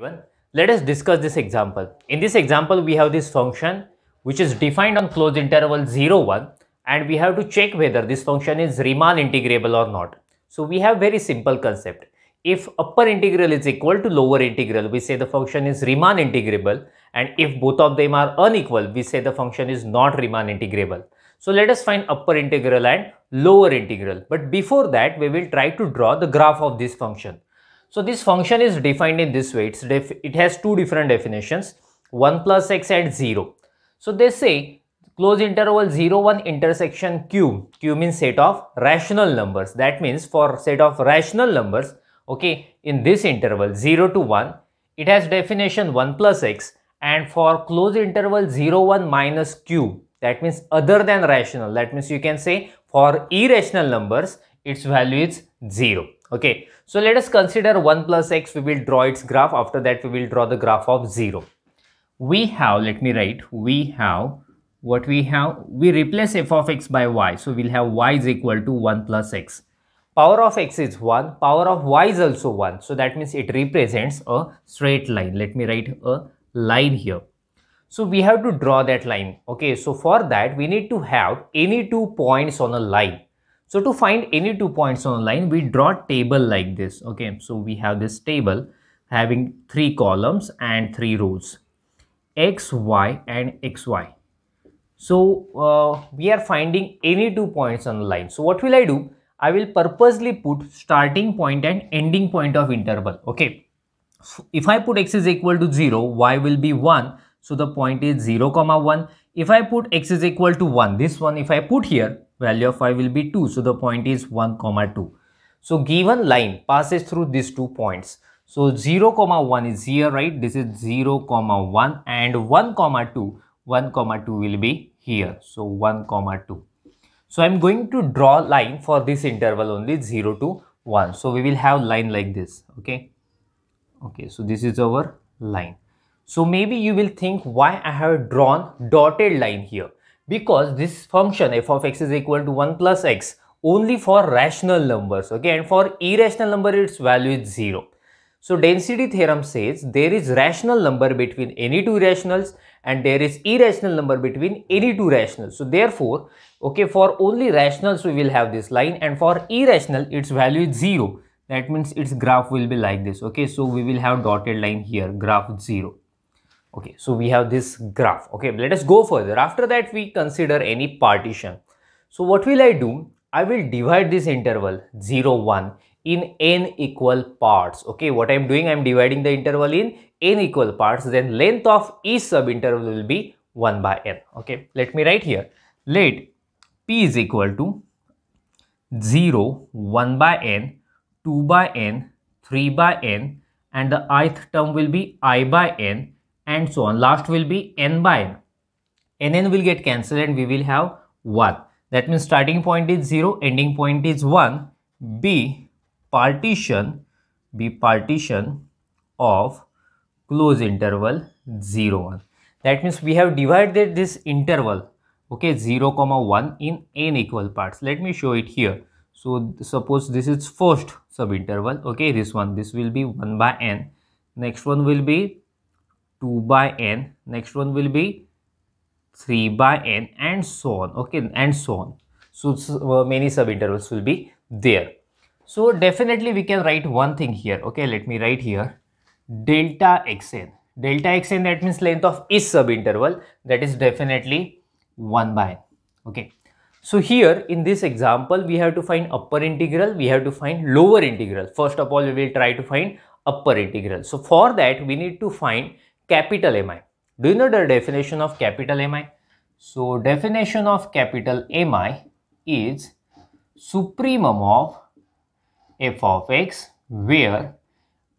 Let us discuss this example. In this example, we have this function which is defined on closed interval 0, 1 and we have to check whether this function is Riemann integrable or not. So we have very simple concept. If upper integral is equal to lower integral, we say the function is Riemann integrable and if both of them are unequal, we say the function is not Riemann integrable. So let us find upper integral and lower integral. But before that, we will try to draw the graph of this function. So this function is defined in this way. it has two different definitions, 1 plus x and 0. So they say close interval 0, 1 intersection q. q means set of rational numbers. That means for set of rational numbers, okay, in this interval 0 to 1, it has definition 1 plus x and for close interval 0, 1 minus q, that means other than rational, that means you can say for irrational numbers, its value is 0. Okay, so let us consider 1 plus x, we will draw its graph. After that, we will draw the graph of 0. We have, let me write, we have, what we have, we replace f of x by y. So we'll have y is equal to 1 plus x. Power of x is 1, power of y is also 1. So that means it represents a straight line. Let me write a line here. So we have to draw that line. Okay, so for that, we need to have any two points on a line. So to find any two points on a line, we draw table like this. Okay, so we have this table having three columns and three rows, x, y and xy. So uh, we are finding any two points on the line. So what will I do? I will purposely put starting point and ending point of interval. Okay. So if I put x is equal to 0, y will be 1. So the point is 0 comma 1. If I put x is equal to 1, this one if I put here, value of y will be 2 so the point is 1 comma 2 so given line passes through these two points. So 0 comma 1 is here right? This is 0 comma 1 and 1 comma 2 1 comma 2 will be here. So 1 comma 2 so i'm going to draw line for this interval only 0 to 1 so we will have line like this okay? Okay so this is our line. So maybe you will think why i have drawn dotted line here because this function f of x is equal to 1 plus x only for rational numbers okay? And for irrational number its value is 0 so density theorem says there is rational number between any two rationals and there is irrational number between any two rationals. So therefore okay for only rationals we will have this line and for irrational its value is 0 that means its graph will be like this okay? So we will have dotted line here graph 0 okay so we have this graph. Okay let us go further. After that we consider any partition. So what will i do? I will divide this interval 0 1 in n equal parts. Okay what i'm doing? I'm dividing the interval in n equal parts. Then length of each subinterval will be 1 by n. Okay let me write here. Let p is equal to 0 1 by n 2 by n 3 by n and the ith term will be i by n and so on. Last will be n by n. n n will get cancelled and we will have 1. That means starting point is 0, ending point is 1. B partition, B partition of close interval 0, 1. That means we have divided this interval, okay, 0, comma 1 in n equal parts. Let me show it here. So suppose this is first subinterval, okay, this one, this will be 1 by n. Next one will be 2 by n. Next one will be 3 by n and so on. Okay and so on. So uh, many subintervals will be there. So definitely we can write one thing here. Okay let me write here. Delta xn delta xn that means length of each subinterval that is definitely 1 by n. Okay. So here in this example we have to find upper integral we have to find lower integral. First of all we will try to find upper integral. So for that we need to find capital MI. Do you know the definition of capital MI? So definition of capital MI is supremum of f of x where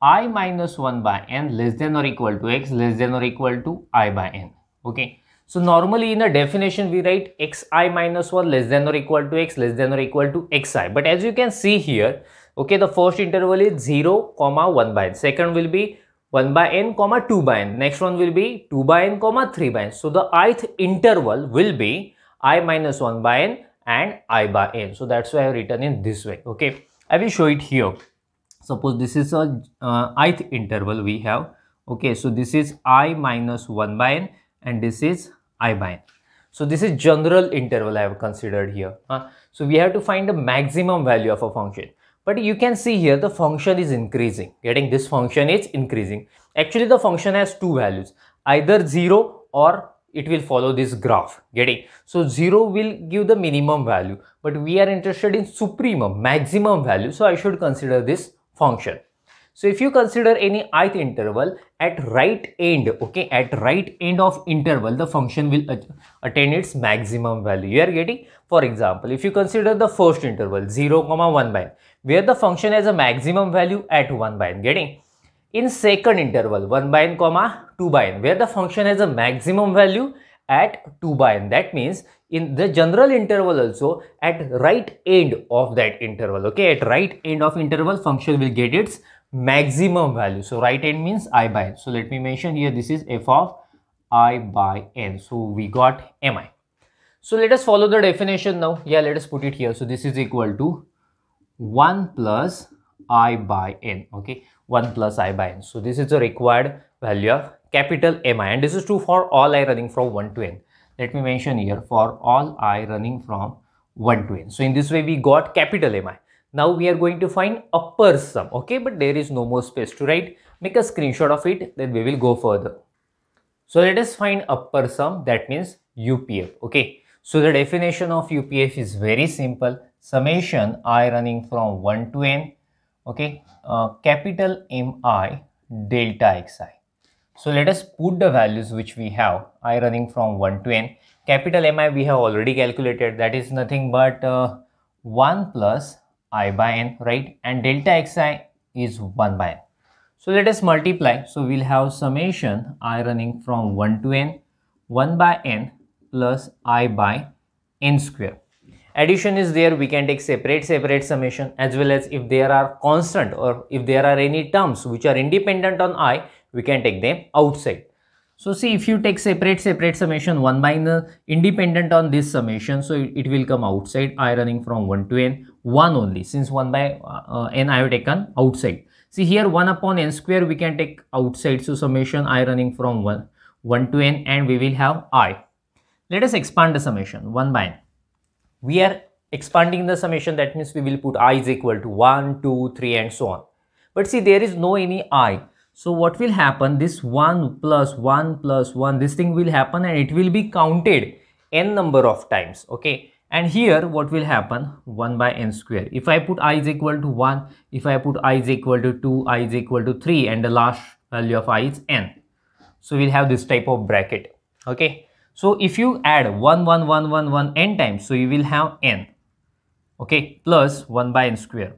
i minus 1 by n less than or equal to x less than or equal to i by n. Okay. So normally in the definition we write xi minus 1 less than or equal to x less than or equal to xi. But as you can see here, okay, the first interval is 0 comma 1 by n. Second will be 1 by n comma 2 by n. Next one will be 2 by n comma 3 by n. So the ith interval will be i minus 1 by n and i by n. So that's why I have written in this way. Okay. I will show it here. Suppose this is a uh, ith interval we have okay so this is i minus 1 by n and this is i by n so this is general interval i have considered here huh? so we have to find the maximum value of a function but you can see here the function is increasing. Getting this function is increasing. Actually the function has two values. Either 0 or it will follow this graph. Getting? So 0 will give the minimum value but we are interested in supremum maximum value. So i should consider this function so if you consider any ith interval at right end okay at right end of interval the function will attain its maximum value. You are getting? For example if you consider the first interval 0 comma 1 by n, where the function has a maximum value at 1 by n getting? In second interval 1 by n comma 2 by n where the function has a maximum value at 2 by n. That means in the general interval also at right end of that interval okay at right end of interval function will get its maximum value. So right end means i by n. So let me mention here this is f of i by n. So we got mi so let us follow the definition now. Yeah let us put it here. So this is equal to 1 plus i by n. Okay? 1 plus i by n. So this is the required value of capital mi and this is true for all i running from 1 to n. Let me mention here for all i running from 1 to n. So in this way we got capital mi now we are going to find upper sum okay? But there is no more space to write. Make a screenshot of it then we will go further. So let us find upper sum that means upf okay? So the definition of upf is very simple. Summation i running from 1 to n okay? Uh, capital mi delta xi so let us put the values which we have i running from 1 to n. Capital mi we have already calculated that is nothing but uh, 1 plus i by n right? And delta xi is 1 by n. So let us multiply. So we'll have summation i running from 1 to n 1 by n plus i by n square. Addition is there. We can take separate separate summation as well as if there are constant or if there are any terms which are independent on i we can take them outside. So see if you take separate separate summation 1 by n independent on this summation so it, will come outside i running from 1 to n 1 only. Since 1 by uh, n i have taken outside. See here 1 upon n square we can take outside so summation i running from 1 1 to n and we will have i. Let us expand the summation 1 by n. We are expanding the summation that means we will put i is equal to 1 2 3 and so on. But see there is no any i. So what will happen? This 1 plus 1 plus 1 this thing will happen and it will be counted n number of times okay and here what will happen? 1 by n square. If i put i is equal to 1 if i put i is equal to 2 i is equal to 3 and the last value of i is n. So we'll have this type of bracket. Okay? So if you add 1, 1, 1, 1, 1 n times, so you will have n, okay, plus 1 by n square.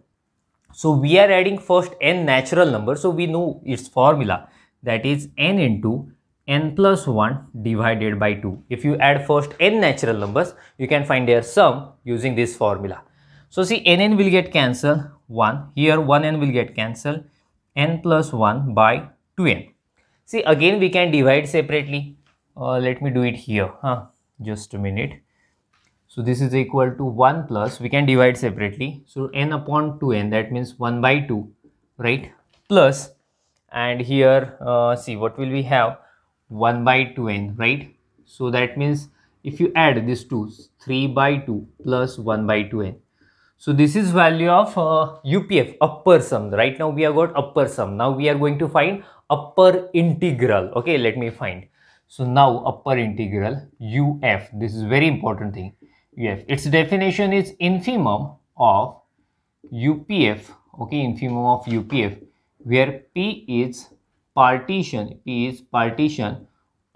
So we are adding first n natural number, so we know its formula. That is n into n plus 1 divided by 2. If you add first n natural numbers, you can find their sum using this formula. So see nn will get cancelled 1, here 1n will get cancelled, n plus 1 by 2n. See again we can divide separately uh, let me do it here huh? just a minute so this is equal to 1 plus we can divide separately so n upon 2n that means 1 by 2 right plus and here uh, see what will we have 1 by 2n right? So that means if you add these two 3 by 2 plus 1 by 2n so this is value of uh, UPF upper sum. Right now we have got upper sum. Now we are going to find upper integral. Okay let me find. So now upper integral UF, this is very important thing, UF. Its definition is infimum of UPF, okay, infimum of UPF, where P is partition, P is partition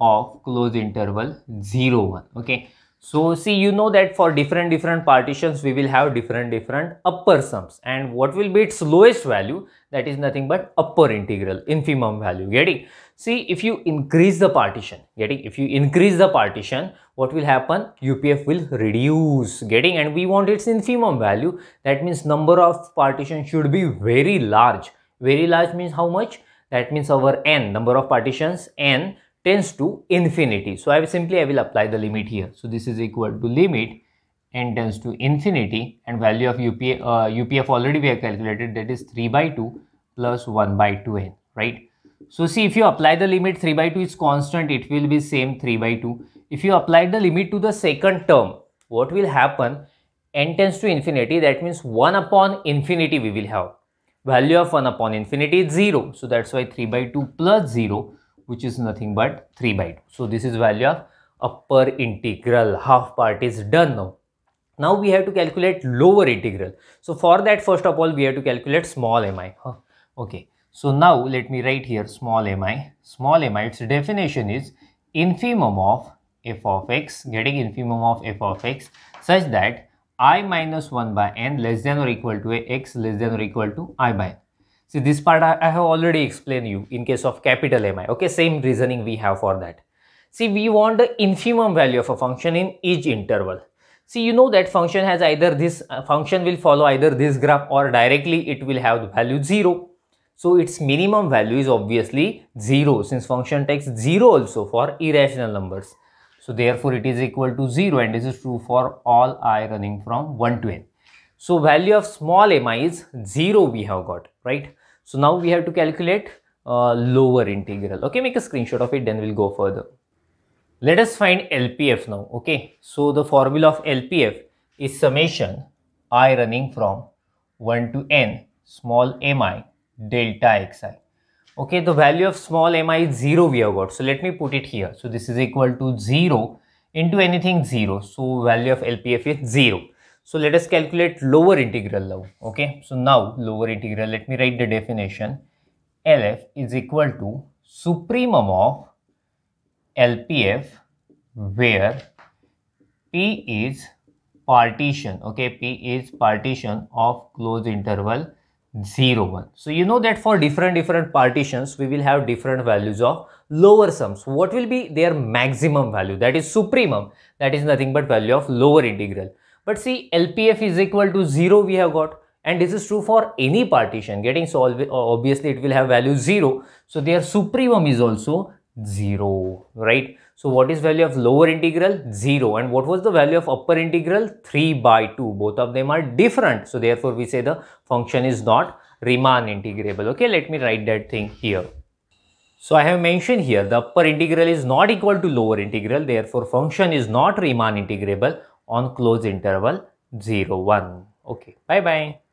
of closed interval 0, 1, okay. So see, you know that for different different partitions, we will have different different upper sums and what will be its lowest value? That is nothing but upper integral, infimum value, getting? See, if you increase the partition, getting, if you increase the partition, what will happen? UPF will reduce, getting, and we want its infimum value. That means number of partitions should be very large. Very large means how much? That means our n, number of partitions, n tends to infinity. So I will simply I will apply the limit here. So this is equal to limit n tends to infinity and value of UPF, uh, UPF already we have calculated that is 3 by 2 plus 1 by 2n right. So see if you apply the limit 3 by 2 is constant it will be same 3 by 2. If you apply the limit to the second term what will happen n tends to infinity that means 1 upon infinity we will have. Value of 1 upon infinity is 0. So that's why 3 by 2 plus 0 which is nothing but 3 by 2. So this is value of upper integral half part is done now. Now we have to calculate lower integral. So for that first of all we have to calculate small mi. Huh? Okay. So now let me write here small mi. Small mi its definition is infimum of f of x getting infimum of f of x such that i minus 1 by n less than or equal to a x less than or equal to i by n. See this part I, I have already explained you in case of capital Mi. Okay, same reasoning we have for that. See we want the infimum value of a function in each interval. See you know that function has either this uh, function will follow either this graph or directly it will have the value 0. So its minimum value is obviously 0 since function takes 0 also for irrational numbers. So therefore it is equal to 0 and this is true for all i running from 1 to n. So value of small mi is 0 we have got, right? So now we have to calculate uh, lower integral. Okay, make a screenshot of it, then we'll go further. Let us find LPF now, okay? So the formula of LPF is summation i running from 1 to n small mi delta xi. Okay, the value of small mi is 0 we have got. So let me put it here. So this is equal to 0 into anything 0. So value of LPF is 0. So let us calculate lower integral now. Okay. So now lower integral, let me write the definition. LF is equal to supremum of LPF where P is partition. Okay. P is partition of closed interval 0 1 so you know that for different different partitions we will have different values of lower sums. What will be their maximum value? That is supremum. That is nothing but value of lower integral. But see, LPF is equal to 0 we have got. And this is true for any partition. Getting solved obviously it will have value 0 so their supremum is also 0 right? So what is value of lower integral? 0 and what was the value of upper integral? 3 by 2 both of them are different. So therefore we say the function is not Riemann integrable. Okay let me write that thing here. So I have mentioned here the upper integral is not equal to lower integral. Therefore function is not Riemann integrable on closed interval 0 1 okay bye bye